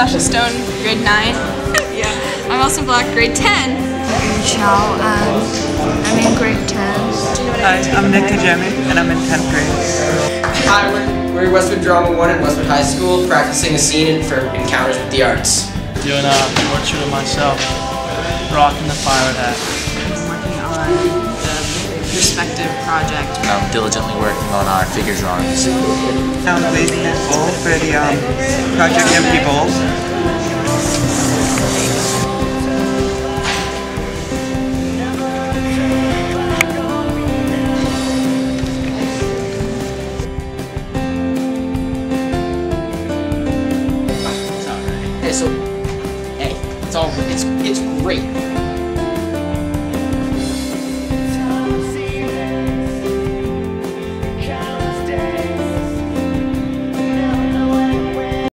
Sasha Stone, grade 9. yeah. I'm Elson Black, grade 10. I'm Michelle, um, I'm in grade 10. Hi, I'm Nick Kajemi, and I'm in 10th grade. Hi, we're, we're Westwood Drama 1 at Westwood High School, practicing a scene in, for Encounters with the Arts. Doing a portrait of myself, rocking the pirate hat. working on the perspective project. I'm diligently working on our figure drawings. I'm Glazing that bowl for the um, Project Empty Bowl. So, hey, it's all, it's, it's great.